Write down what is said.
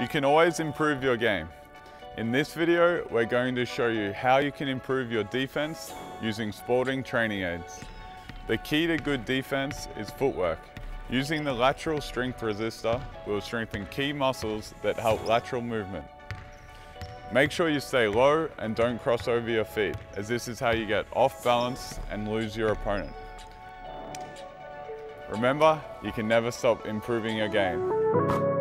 You can always improve your game. In this video, we're going to show you how you can improve your defense using Spalding training aids. The key to good defense is footwork. Using the lateral strength resistor will strengthen key muscles that help lateral movement. Make sure you stay low and don't cross over your feet, as this is how you get off balance and lose your opponent. Remember, you can never stop improving your game.